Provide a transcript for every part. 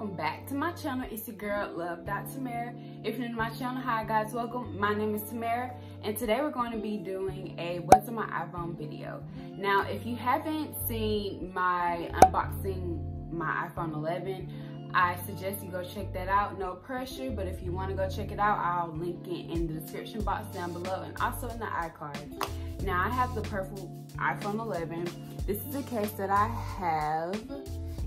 Welcome back to my channel. It's your girl, Love dot Tamera. If you're new to my channel, hi guys, welcome. My name is Tamera and today we're going to be doing a what's on my iPhone video. Now, if you haven't seen my unboxing my iPhone 11, I suggest you go check that out. No pressure, but if you want to go check it out, I'll link it in the description box down below and also in the iCards. Now, I have the purple iPhone 11. This is a case that I have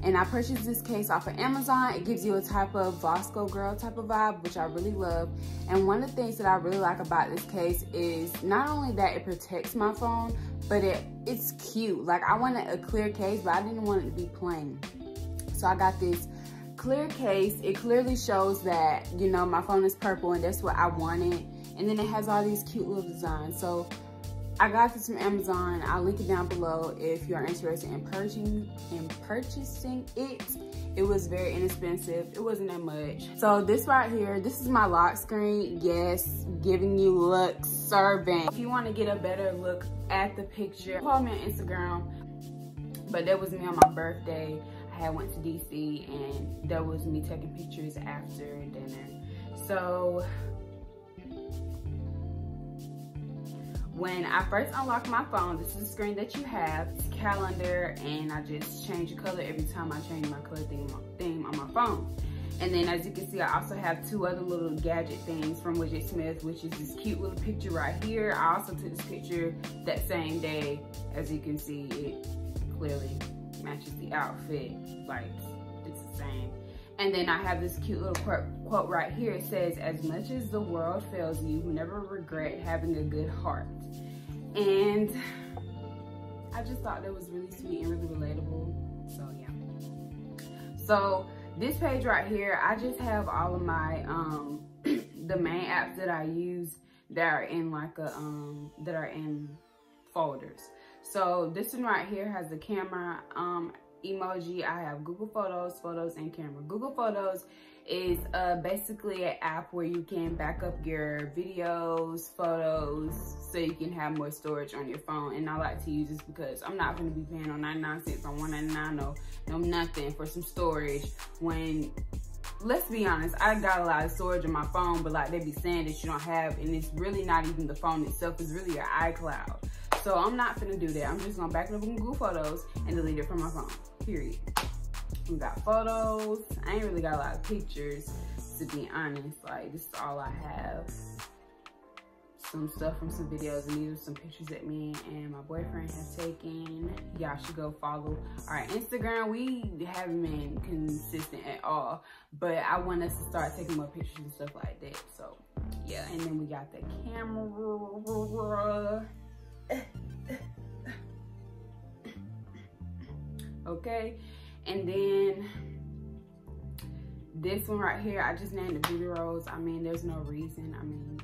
and I purchased this case off of Amazon. It gives you a type of VSCO girl type of vibe, which I really love. And one of the things that I really like about this case is not only that it protects my phone, but it it's cute. Like I wanted a clear case, but I didn't want it to be plain. So I got this clear case. It clearly shows that, you know, my phone is purple and that's what I wanted. And then it has all these cute little designs. So I got this from Amazon. I'll link it down below if you're interested in purchasing in purchasing it. It was very inexpensive. It wasn't that much. So this right here, this is my lock screen. Yes, giving you look serving. If you want to get a better look at the picture, follow me on Instagram. But that was me on my birthday. I had went to DC and that was me taking pictures after dinner. So when I first unlock my phone, this is the screen that you have, it's calendar, and I just change the color every time I change my color theme, theme on my phone. And then as you can see, I also have two other little gadget things from Widgetsmith, which is this cute little picture right here. I also took this picture that same day. As you can see, it clearly matches the outfit. Like, it's the same. And then I have this cute little quote, quote right here. It says, as much as the world fails you, never regret having a good heart. And I just thought that was really sweet and really relatable. So yeah. So this page right here, I just have all of my, um, the main apps that I use that are in like a, um, that are in folders. So this one right here has the camera um, emoji. I have Google Photos, Photos, and Camera. Google Photos is uh, basically an app where you can back up your videos, photos, so you can have more storage on your phone. And I like to use this because I'm not going to be paying on 99 cents on 199 no, no nothing for some storage when let's be honest, I got a lot of storage on my phone, but like they be saying that you don't have, and it's really not even the phone itself, it's really your iCloud. So I'm not gonna do that. I'm just gonna back it up in Google Photos and delete it from my phone, period. We got photos. I ain't really got a lot of pictures, to be honest. Like, this is all I have. Some stuff from some videos, and these are some pictures that me and my boyfriend have taken. Y'all should go follow our Instagram. We haven't been consistent at all, but I want us to start taking more pictures and stuff like that. So, yeah, and then we got the camera. okay and then this one right here, I just named the beauty rolls. I mean, there's no reason. I mean,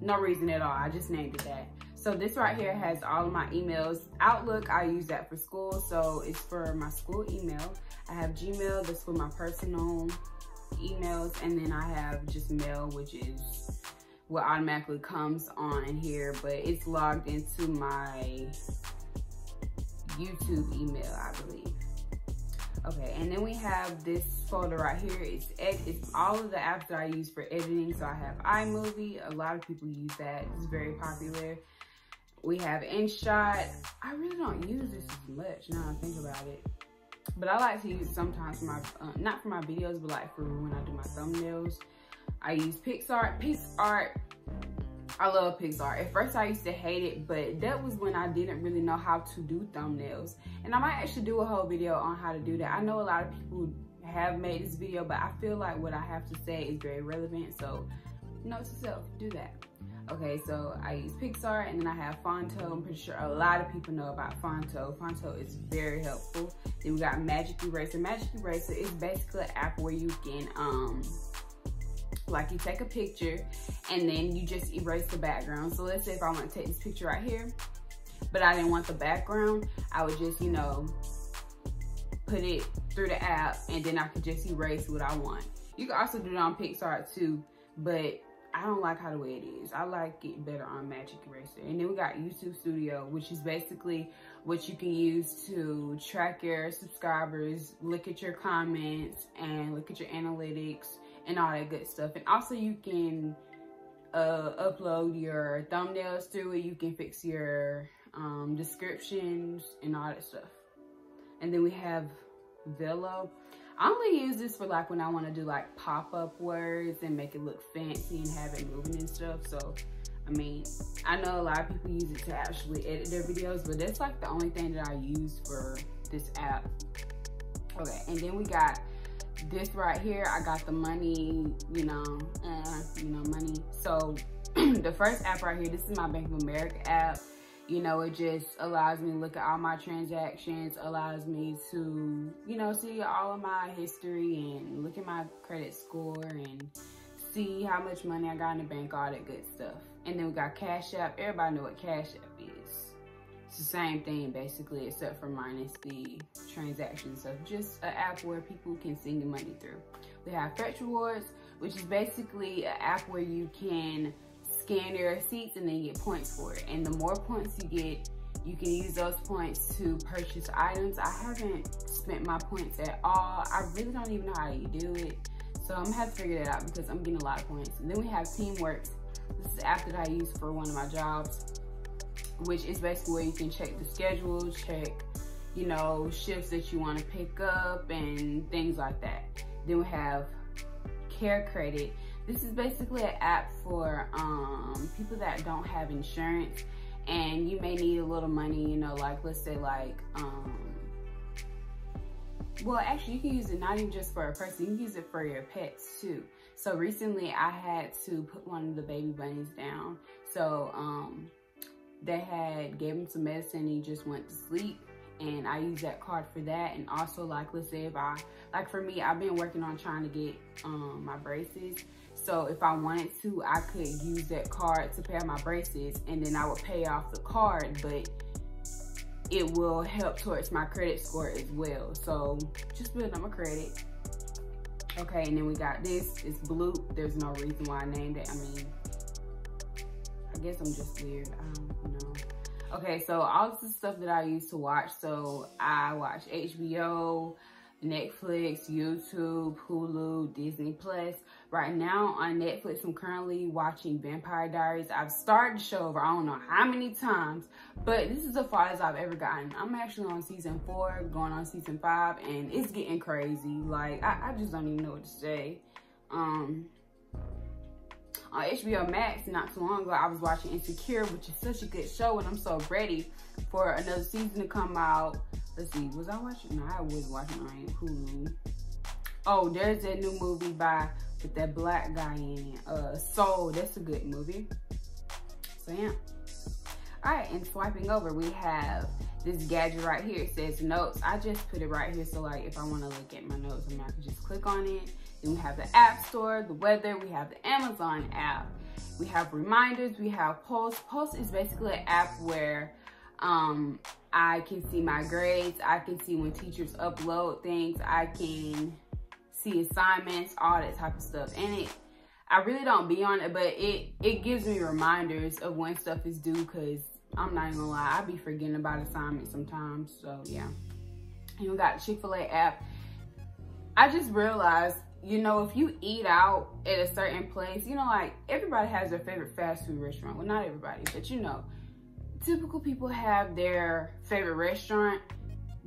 no reason at all. I just named it that. So this right here has all of my emails. Outlook, I use that for school. So it's for my school email. I have Gmail, that's for my personal emails. And then I have just mail, which is what automatically comes on here. But it's logged into my YouTube email, I believe. Okay, and then we have this folder right here. It's, ed it's all of the apps that I use for editing. So I have iMovie. A lot of people use that. It's very popular. We have InShot. I really don't use this as much now I think about it. But I like to use sometimes for my, uh, not for my videos, but like for when I do my thumbnails. I use PicsArt. PicsArt I love PicsArt. At first I used to hate it, but that was when I didn't really know how to do thumbnails. And I might actually do a whole video on how to do that. I know a lot of people have made this video, but I feel like what I have to say is very relevant. So note to self, do that. Okay, so I use PicsArt and then I have Phonto. I'm pretty sure a lot of people know about Phonto. Phonto is very helpful. Then we got Magic Eraser. Magic Eraser is basically an app where you can um, like you take a picture and then you just erase the background. So let's say if I want to take this picture right here, but I didn't want the background, I would just, you know, put it through the app and then I could just erase what I want. You can also do it on PicsArt too, but I don't like how the way it is. I like it better on Magic Eraser. And then we got YouTube Studio, which is basically what you can use to track your subscribers, look at your comments, and look at your analytics and all that good stuff. And also you can uh, upload your thumbnails through it. You can fix your um, descriptions and all that stuff. And then we have VLLO. I only use this for like when I want to do like pop-up words and make it look fancy and have it moving and stuff. So, I mean, I know a lot of people use it to actually edit their videos, but that's like the only thing that I use for this app. Okay, and then we got this right here. I got the money, you know, uh, you know, money. So the first app right here, this is my Bank of America app you know, it just allows me to look at all my transactions, allows me to, you know, see all of my history and look at my credit score and see how much money I got in the bank, all that good stuff. And then we got Cash App. Everybody know what Cash App is. The same thing basically, except for minus the transactions. So just an app where people can send your money through. We have Fetch Rewards, which is basically an app where you can scan your receipts and then get points for it. And the more points you get, you can use those points to purchase items. I haven't spent my points at all. I really don't even know how you do it. So I'm gonna have to figure that out because I'm getting a lot of points. And then we have Teamworks. This is the app that I use for one of my jobs, which is basically where you can check the schedule, check, you know, shifts that you wanna pick up and things like that. Then we have CareCredit. This is basically an app for um, people that don't have insurance and you may need a little money, you know, like let's say like, um, well, actually you can use it not even just for a person, you can use it for your pets too. So recently I had to put one of the baby bunnies down. So um, they had gave him some medicine and he just went to sleep and I use that card for that. And also like, let's say if I, like for me, I've been working on trying to get um, my braces. So if I wanted to, I could use that card to pay my braces and then I would pay off the card, but it will help towards my credit score as well. So just building up my credit. Okay, and then we got this, it's blue. There's no reason why I named it. I mean, I guess I'm just weird, I don't know. Okay, so all this stuff that I used to watch. So I watch HBO, Netflix, YouTube, Hulu, Disney Plus. Right now on Netflix, I'm currently watching Vampire Diaries. I've started the show over I don't know how many times, but this is as far as I've ever gotten. I'm actually on season four, going on season five, and it's getting crazy. Like, I, I just don't even know what to say. Um, on HBO Max not too long ago, I was watching Insecure, which is such a good show, and I'm so ready for another season to come out. Let's see, was I watching? No, I was watching on Hulu. Oh, there's a new movie by with that black guy in it. Uh, Soul, that's a good movie. So yeah. All right, and swiping over, we have this gadget right here. It says notes. I just put it right here. So like if I want to look at my notes, I'm going to just click on it. Then we have the app store, the weather, we have the Amazon app. We have reminders, we have Pulse. Pulse is basically an app where um, I can see my grades. I can see when teachers upload things. I can see assignments, all that type of stuff. And it, I really don't be on it, but it, it gives me reminders of when stuff is due because I'm not even gonna lie, I be forgetting about assignments sometimes. So yeah. You got Chick-fil-A app. I just realized, you know, if you eat out at a certain place, you know, like everybody has their favorite fast food restaurant. Well, not everybody, but you know, typical people have their favorite restaurant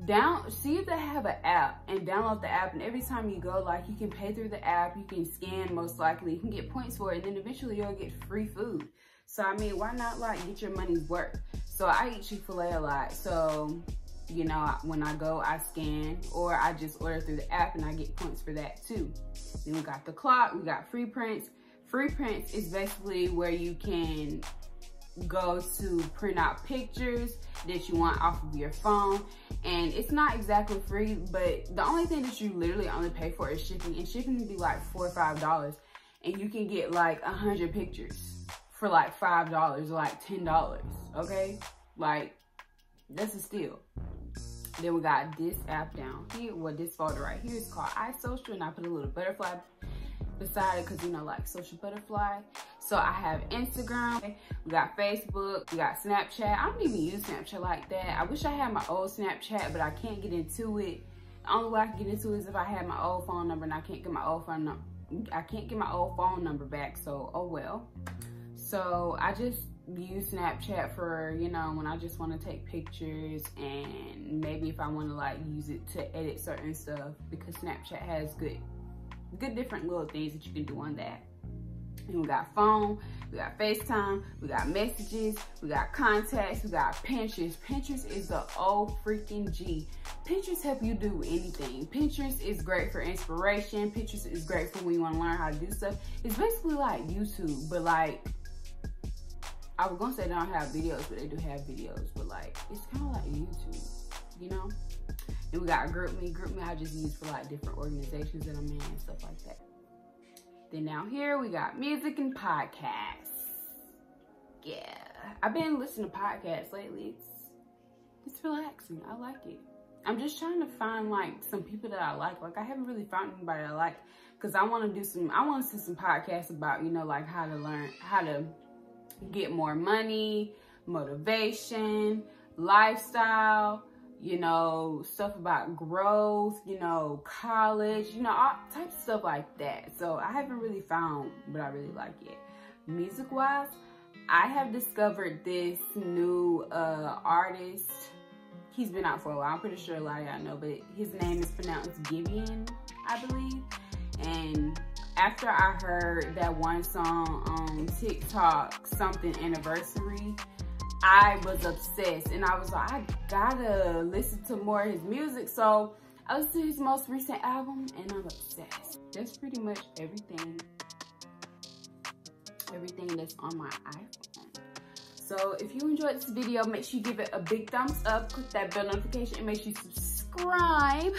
down see if they have an app and download the app and every time you go like you can pay through the app you can scan most likely. You can get points for it and then eventually you'll get free food. So i mean why not like get your money's worth so i eat chick-fil-a a lot. So you know when i go i scan or i just order through the app and i get points for that too. Then we got the clock we got free prints. Free prints is basically where you can go to print out pictures that you want off of your phone and it's not exactly free but the only thing that you literally only pay for is shipping. And shipping can be like four or five dollars. And you can get like a hundred pictures for like five dollars or like ten dollars okay? Like that's a steal. Then we got this app down here. Well this folder right here is called iSocial and I put a little butterfly beside it because you know like social butterfly. So i have instagram we got facebook we got snapchat. I don't even use snapchat like that. I wish i had my old snapchat but i can't get into it. The only way i can get into it is if i had my old phone number and i can't get my old phone number i can't get my old phone number back so oh well. So i just use snapchat for you know when i just want to take pictures and maybe if i want to like use it to edit certain stuff because snapchat has good good different little things that you can do on that. And we got phone, we got FaceTime, we got messages, we got contacts, we got Pinterest. Pinterest is the old freaking G. Pinterest help you do anything. Pinterest is great for inspiration. Pinterest is great for when you want to learn how to do stuff. It's basically like YouTube, but like, I was gonna say they don't have videos, but they do have videos, but like, it's kind of like YouTube, you know? And we got GroupMe. Group Me I just use for like different organizations that I'm in and stuff like that. Then down here we got music and podcasts. Yeah, I've been listening to podcasts lately. It's it's relaxing. I like it. I'm just trying to find like some people that I like. Like I haven't really found anybody I like because I want to do some. I want to see some podcasts about you know like how to learn how to get more money, motivation, lifestyle you know, stuff about growth, you know, college, you know, all types of stuff like that. So I haven't really found what I really like yet. Music wise, I have discovered this new uh, artist. He's been out for a while. I'm pretty sure a lot of y'all know, but his name is pronounced Giveon, I believe. And after I heard that one song on TikTok, something anniversary, I was obsessed and I was like, I gotta listen to more of his music. So I listened to his most recent album and I'm obsessed. That's pretty much everything, everything that's on my iPhone. So if you enjoyed this video, make sure you give it a big thumbs up, click that bell notification and make sure you subscribe,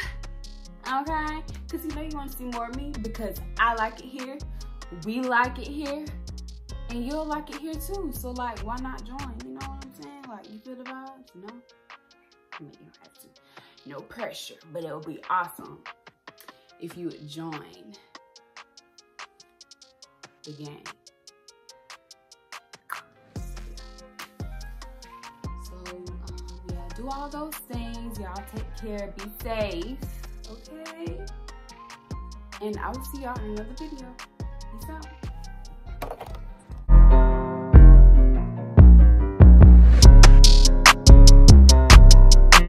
okay? Because you know you want to see more of me because I like it here, we like it here, and you'll like it here too. So like, why not join? You I'm feel the vibes? No? I mean, you don't have to. No pressure, but it'll be awesome if you would join the game. So, um, yeah, do all those things. Y'all take care. Be safe. Okay? And I will see y'all in another video. Peace out.